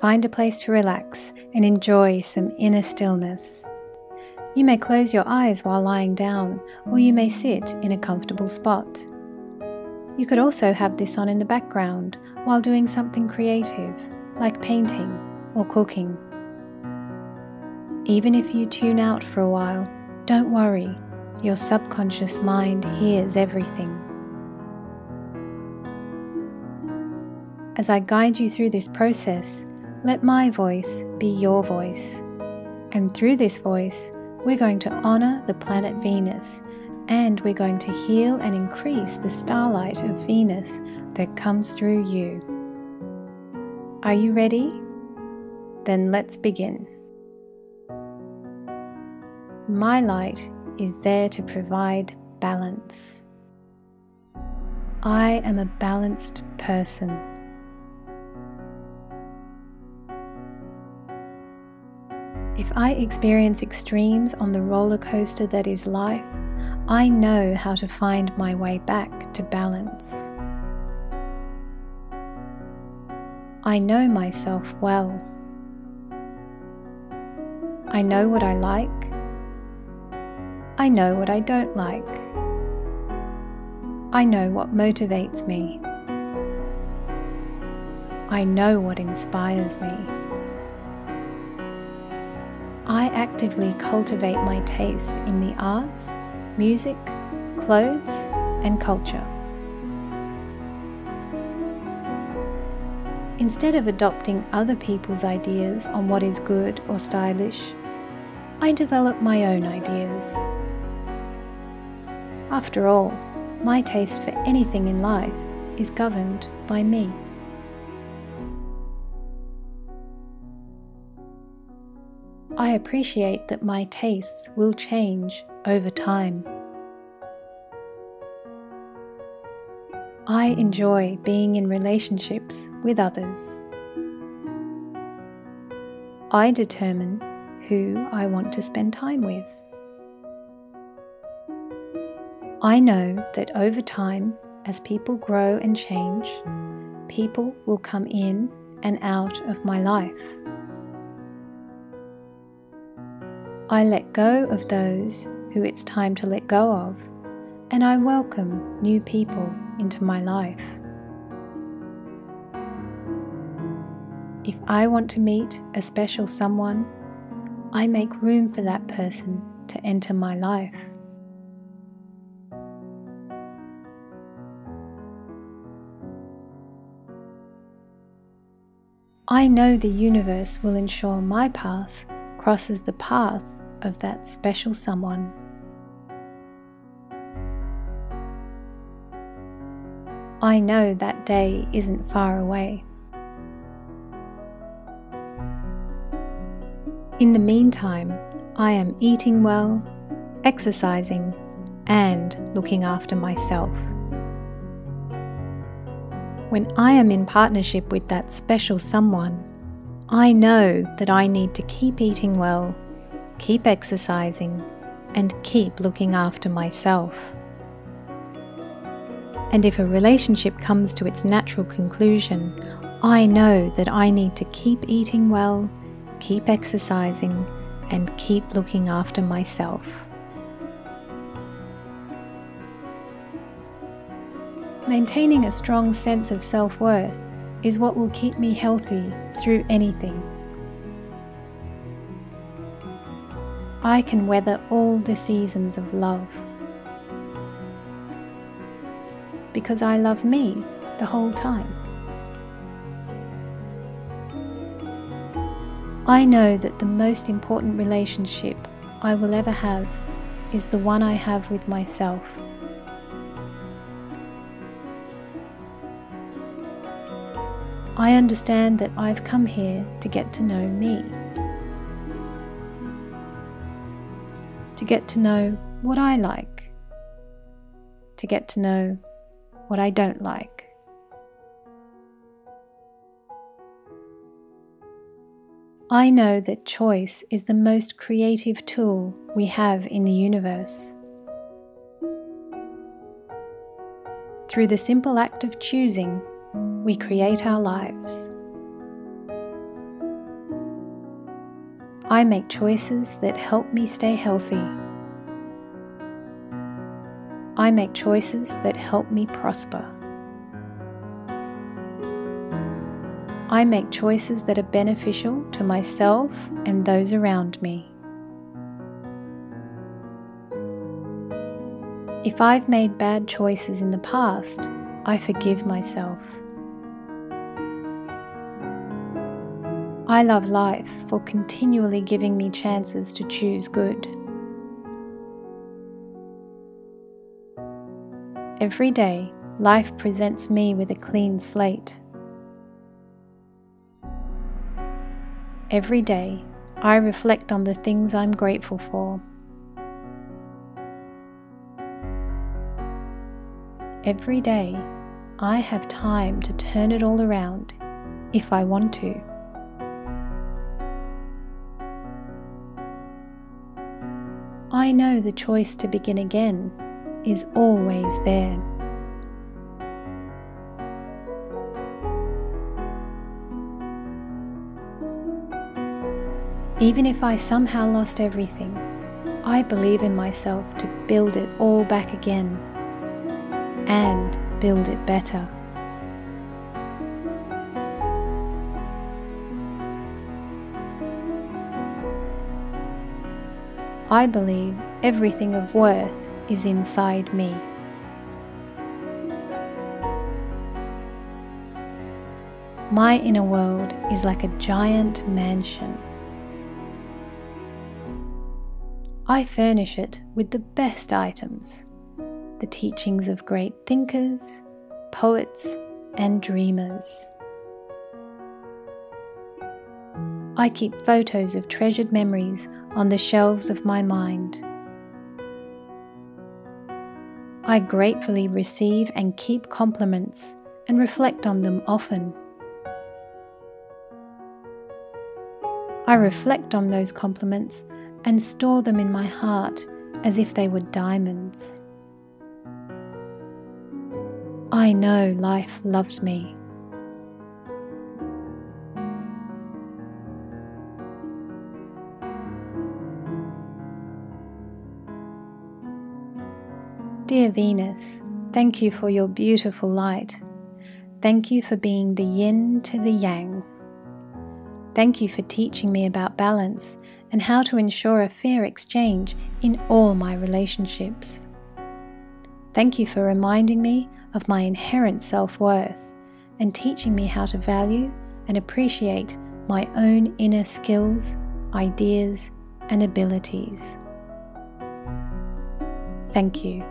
find a place to relax and enjoy some inner stillness. You may close your eyes while lying down, or you may sit in a comfortable spot. You could also have this on in the background while doing something creative, like painting or cooking. Even if you tune out for a while, don't worry, your subconscious mind hears everything. As I guide you through this process, let my voice be your voice. And through this voice, we're going to honour the planet Venus and we're going to heal and increase the starlight of Venus that comes through you. Are you ready? Then let's begin. My light is there to provide balance. I am a balanced person. If I experience extremes on the roller coaster that is life, I know how to find my way back to balance. I know myself well. I know what I like. I know what I don't like. I know what motivates me. I know what inspires me. Actively cultivate my taste in the arts, music, clothes, and culture. Instead of adopting other people's ideas on what is good or stylish, I develop my own ideas. After all, my taste for anything in life is governed by me. I appreciate that my tastes will change over time. I enjoy being in relationships with others. I determine who I want to spend time with. I know that over time, as people grow and change, people will come in and out of my life. I let go of those who it's time to let go of, and I welcome new people into my life. If I want to meet a special someone, I make room for that person to enter my life. I know the universe will ensure my path crosses the path of that special someone. I know that day isn't far away. In the meantime, I am eating well, exercising, and looking after myself. When I am in partnership with that special someone, I know that I need to keep eating well keep exercising, and keep looking after myself. And if a relationship comes to its natural conclusion, I know that I need to keep eating well, keep exercising, and keep looking after myself. Maintaining a strong sense of self worth is what will keep me healthy through anything. I can weather all the seasons of love. Because I love me the whole time. I know that the most important relationship I will ever have is the one I have with myself. I understand that I've come here to get to know me. to get to know what I like, to get to know what I don't like. I know that choice is the most creative tool we have in the universe. Through the simple act of choosing, we create our lives. I make choices that help me stay healthy. I make choices that help me prosper. I make choices that are beneficial to myself and those around me. If I've made bad choices in the past, I forgive myself. I love life for continually giving me chances to choose good. Every day, life presents me with a clean slate. Every day, I reflect on the things I'm grateful for. Every day, I have time to turn it all around if I want to. I know the choice to begin again is always there. Even if I somehow lost everything, I believe in myself to build it all back again and build it better. I believe everything of worth is inside me. My inner world is like a giant mansion. I furnish it with the best items the teachings of great thinkers, poets, and dreamers. I keep photos of treasured memories on the shelves of my mind. I gratefully receive and keep compliments and reflect on them often. I reflect on those compliments and store them in my heart as if they were diamonds. I know life loves me. Dear Venus, thank you for your beautiful light. Thank you for being the yin to the yang. Thank you for teaching me about balance and how to ensure a fair exchange in all my relationships. Thank you for reminding me of my inherent self worth and teaching me how to value and appreciate my own inner skills, ideas, and abilities. Thank you.